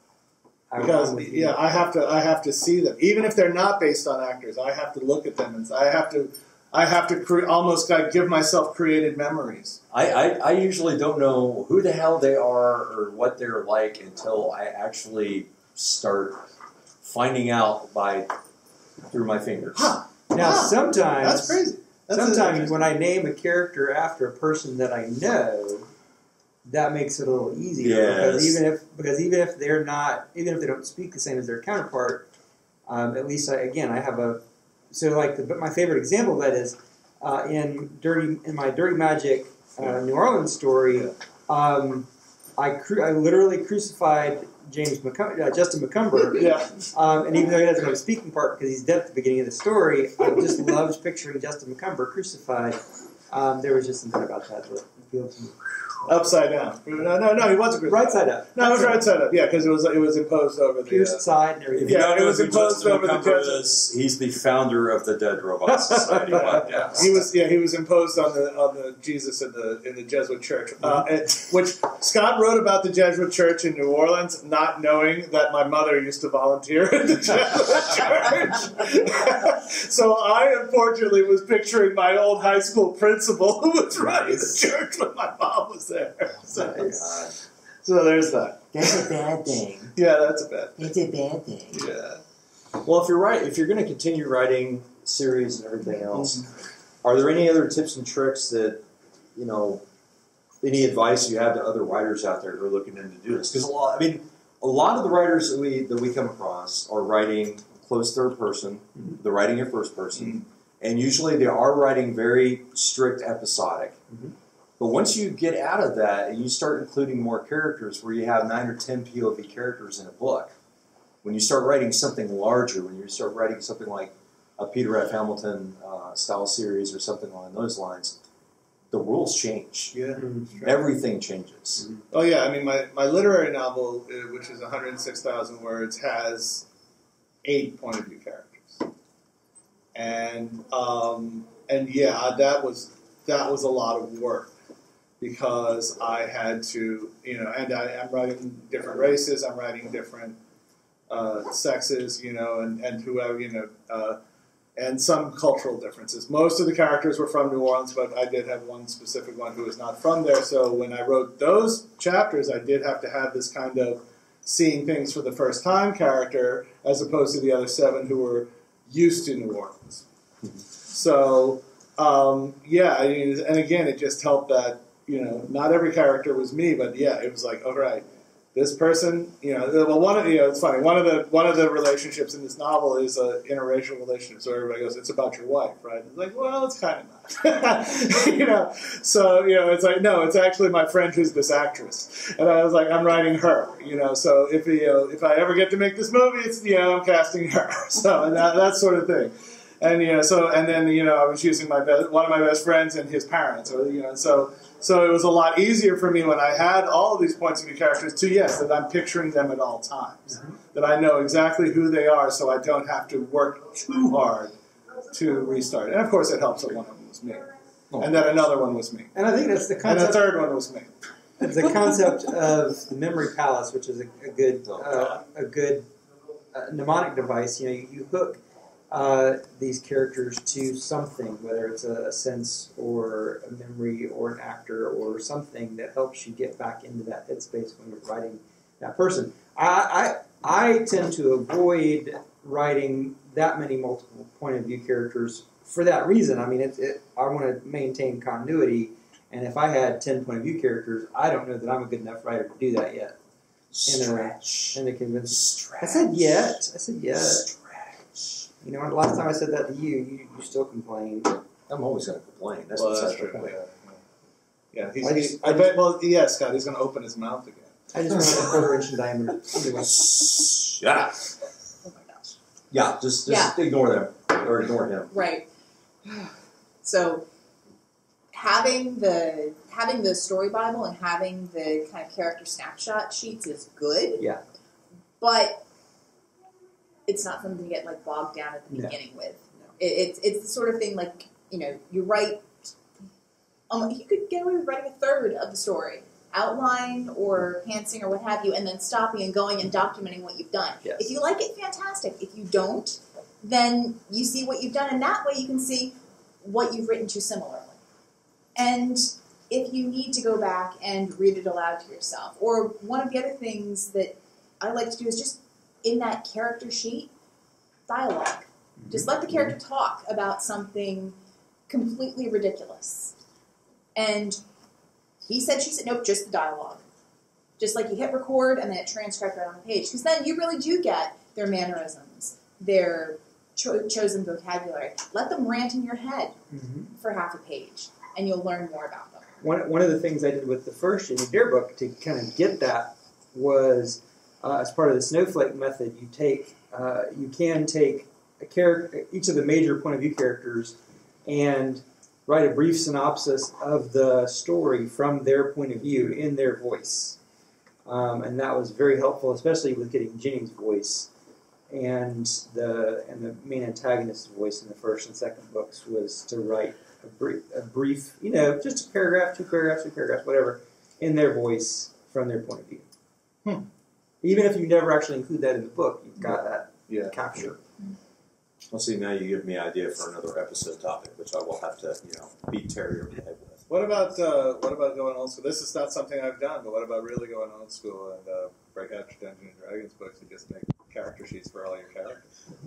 Because do yeah, I have to I have to see them, even if they're not based on actors. I have to look at them and I have to I have to cre- almost like give myself created memories. I, I, I usually don't know who the hell they are or what they're like until I actually start finding out by through my fingers. Huh? Now, Wow. sometimes That's crazy. That's sometimes when I name a character after a person that I know, that makes it a little easier because even if because even if they're not even if they don't speak the same as their counterpart, um, at least I, again I have a so like the, but my favorite example of that is uh, in dirty in my Dirty Magic uh, New Orleans story. Um, I cru- I literally crucified James McCum- uh, Justin Macumber. yeah. Um, and even though he doesn't have a speaking part because he's dead at the beginning of the story, I just loved picturing Justin Macumber crucified. Um, there was just something about that that appealed to me. Upside down. No, no, no. He wasn't crucified. Right side up. No, it was right side up. Yeah, because it was it was imposed over the. Pierced Uh, side and everything. Yeah, it was imposed over the Macumber Jesuit- is, he's the founder of the Dead Robot Society. He was yeah he was imposed on the on the Jesus in the in the Jesuit church, uh, and- which Scott wrote about the Jesuit church in New Orleans, not knowing that my mother used to volunteer at the Jesuit church. so I unfortunately was picturing my old high school principal who was running the church when my mom was there. So, so there's that. That's a bad thing. Yeah, that's a bad. Thing. It's a bad thing. Yeah. Well, if you're right, if you're going to continue writing series and everything else, are there any other tips and tricks that you know? Any advice you have to other writers out there who are looking into do this? Because a lot, I mean, a lot of the writers that we that we come across are writing close third person. They're writing in first person, and usually they are writing very strict episodic. Mhm. But once you get out of that and you start including more characters, where you have nine or ten POV characters in a book, when you start writing something larger, when you start writing something like a Peter F. Hamilton uh, style series or something along those lines, the rules change. Yeah. Everything changes. Oh yeah, I mean my, my literary novel, uh, which is 106,000 words, has eight point of view characters, and um, and yeah, that was that was a lot of work because I had to you know, and I, I'm writing different races, I'm writing different uh, sexes, you know, and and whoever you know. Uh, and some cultural differences. Most of the characters were from New Orleans, but I did have one specific one who was not from there. So when I wrote those chapters, I did have to have this kind of seeing things for the first time character, as opposed to the other seven who were used to New Orleans. So um, yeah, I mean, and again, it just helped that you know not every character was me, but yeah, it was like all right, this person, you know, well, one of you know, it's funny. One of the one of the relationships in this novel is a interracial relationship. So everybody goes, "It's about your wife, right?" It's like, well, it's kind of not, you know. So you know, it's like, no, it's actually my friend who's this actress, and I was like, I'm writing her, you know. So if you know, if I ever get to make this movie, it's you know, I'm casting her. So and that, that sort of thing. And you know, so and then you know, I was using my best, one of my best friends and his parents, or you know, so so it was a lot easier for me when I had all of these points of view characters to yes, that I'm picturing them at all times, that I know exactly who they are, so I don't have to work too hard to restart. And of course, it helps that one of them was me, and that another one was me, And I think that's the concept. and the third one was me. It's the concept of the memory palace, which is a, a good uh, a good uh, mnemonic device. You know, you, you hook uh, these characters to something, whether it's a, a sense or a memory or an actor or something that helps you get back into that headspace when you're writing that person. I I, I tend to avoid writing that many multiple point of view characters for that reason. I mean, it, it, I want to maintain continuity. And if I had ten point of view characters, I don't know that I'm a good enough writer to do that yet. In a way, and to convince. I said yet. I said yet. Stretch. You know, the last time I said that to you, you, you still complained. I'm always going to complain. That's Well, what's that's up. true. Yeah, yeah. he's, I he's, just- I bet. Well, yeah, Scott. He's going to open his mouth again. I just want a quarter inch in diameter. Anyway. Yeah. Oh my gosh. Yeah, just, just ignore them. Or ignore him. Right. So having the having the story bible and having the kind of character snapshot sheets is good. Yeah. But it's not something to get like bogged down at the No. beginning with. It, it's it's the sort of thing like you know you write. Um, you could get away with writing a third of the story, outline or pantsing or what have you, and then stopping and going and documenting what you've done. Yes. If you like it, fantastic. If you don't, then you see what you've done, and that way you can see what you've written too similarly. And if you need to go back and read it aloud to yourself, or one of the other things that I like to do is just in that character sheet, dialogue. Just let the character talk about something completely ridiculous. And he said, she said, nope, just the dialogue. Just like you hit record and then it transcribed right on the page. Because then you really do get their mannerisms, their cho- chosen vocabulary. Let them rant in your head Mhm. for half a page, and you'll learn more about them. One, one of the things I did with the first Jenny Dare book to kind of get that was uh, as part of the snowflake method. You take uh, you can take a character, each of the major point of view characters, and write a brief synopsis of the story from their point of view in their voice, um, and that was very helpful, especially with getting Jenny's voice. And the and the main antagonist's voice in the first and second books was to write a brief, a brief, you know, just a paragraph, two paragraphs, two paragraphs, whatever, in their voice from their point of view. Hmm. Even if you never actually include that in the book, you've got that Yeah. capture. Well, see, now you give me an idea for another episode topic, which I will have to, you know, beat Terry over the head with. What about uh, what about going old school? This is not something I've done, but what about really going old school and uh, break out your Dungeons and Dragons books and just make character sheets for all your characters?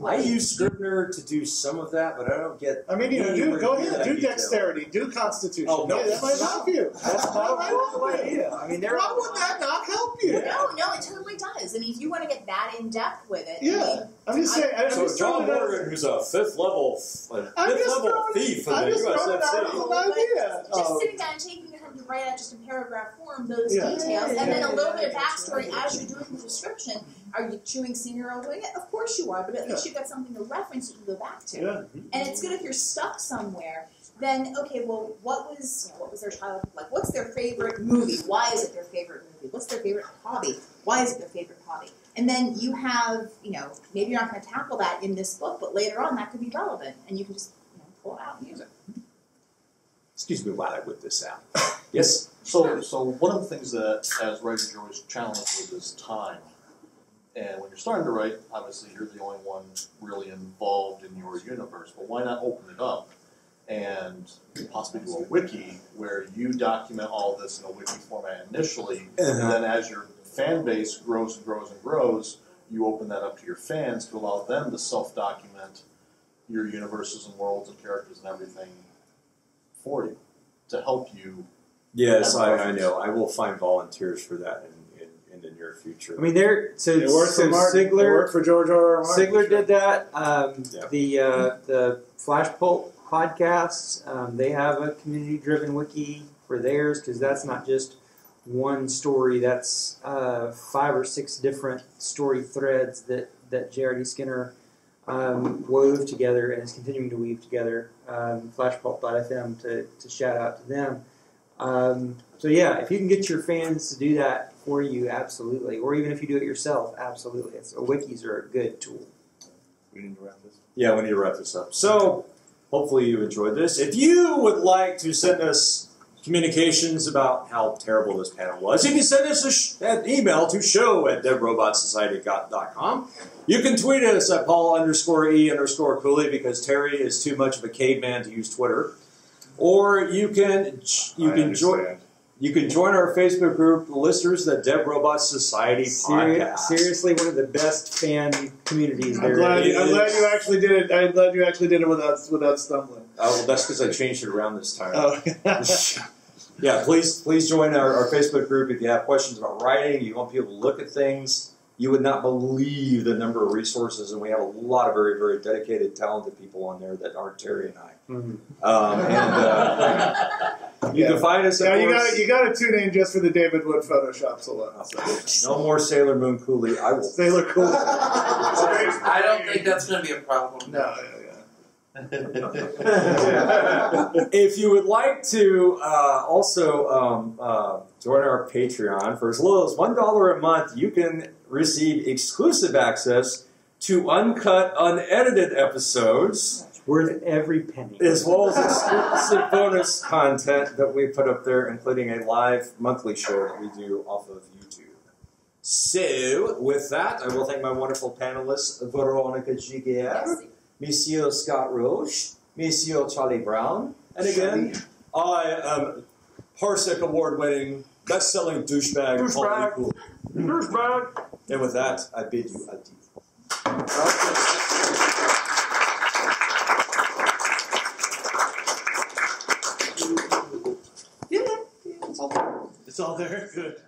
I use Scrivener to do some of that, but I don't get. I mean, you know, do go ahead, do detail. dexterity, do constitution. Oh, no. yeah, that might help you. That's That not might a horrible help you. idea. I mean, there Why are would that not help you? No, no, it totally does. I mean, if you want to get that in depth with it, I Yeah, mean, I'm just saying. I'm So just John throwing it out- Morgan, who's a fifth level, a I'm fifth level throwing- thief in I'm the just throwing it out an idea. just Oh. sitting down and taking the time to write out just in paragraph form those Yeah. details, Yeah, and then yeah, a little yeah, bit of yeah. backstory as you're doing the description. Are you chewing scenery while doing it? Of course you are, but at least you've got something to reference you can go back to. Yeah. And mm-hmm. it's good if you're stuck somewhere. Then okay, well, what was what was their childhood like? What's their favorite movie? Why is it their favorite movie? What's their favorite hobby? Why is it their favorite hobby? And then you have, you know, maybe you're not going to tackle that in this book, but later on that could be relevant, and you can just you know, pull it out and use it. Excuse me while I whip this out. Yes? So, so one of the things that as writers you're always challenged with is time. And when you're starting to write, obviously you're the only one really involved in your universe. But why not open it up and possibly do a wiki where you document all this in a wiki format initially, and uh-huh. then as your fan base grows and grows and grows, you open that up to your fans to allow them to self-document your universes and worlds and characters and everything for you to help you. Yes, I, I know. I will find volunteers for that in, in, in the near future. I mean, there. So, It worked so for Martin. It Sigler, worked for George R. R. Martin. Sigler did that. Um, Yeah. The uh, the Flash Pulp podcasts, um, they have a community driven wiki for theirs because that's not just one story. That's uh, five or six different story threads that that J.R.D. Skinner um, wove together and is continuing to weave together. Um, Flashpulp.fm to to shout out to them. Um, so yeah, if you can get your fans to do that for you, absolutely. Or even if you do it yourself, absolutely. It's, uh, wikis are a good tool. We need to wrap this. Yeah, we need to wrap this up. So, hopefully, you enjoyed this. If you would like to send us communications about how terrible this panel was, you can send us a sh- an email to show at deadrobotsociety.com. You can tweet us at Paul underscore E underscore Cooley because Terry is too much of a caveman to use Twitter. Or you can you I can join understand. You can join our Facebook group, the listeners, the Dead Robot Society Seri- podcast. seriously, one of the best fan communities I'm there glad, is. I'm glad you actually did it. I'm glad you actually did it without without stumbling. Oh, well, that's because I changed it around this time. Oh. yeah, please please join our, our Facebook group if you have questions about writing. You want people to look at things. You would not believe the number of resources, and we have a lot of very very dedicated, talented people on there that aren't Terry and I. Mhm. Um, and uh, you Yeah. can find us. Of yeah, you course- got you got to tune in just for the David Wood photoshops alone. no more Sailor Moon Cooley. I will. Sailor Cool. I don't think that's going to be a problem. No, yeah, if you would like to uh, also um, uh, join our Patreon for as little as one dollar a month, you can receive exclusive access to uncut, unedited episodes, Worth every penny. as well as exclusive bonus content that we put up there, including a live monthly show that we do off of YouTube. So, with that, I will thank my wonderful panelists, Veronica Giguere, Monsieur Scott Roche, Monsieur Charlie Brown, and again, I am Parsec Award winning, best selling douchebag, Paul Douchebag. E. Cooley. Douchebag. And with that, I bid you adieu. Yeah, yeah, it's all there. It's all there. Good.